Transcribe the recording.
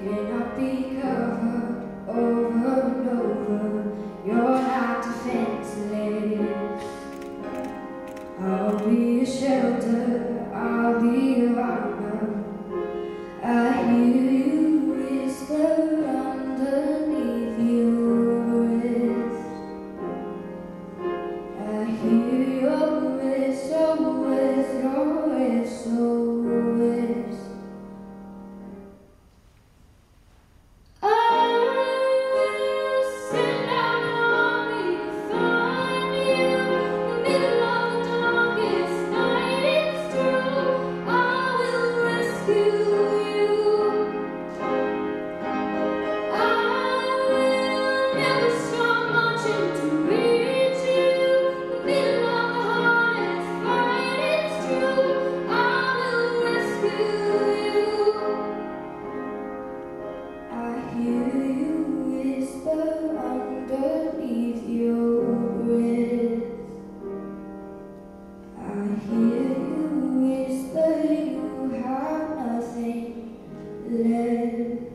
cannot be covered over and over. You're not defenseless. I'll be a shelter, head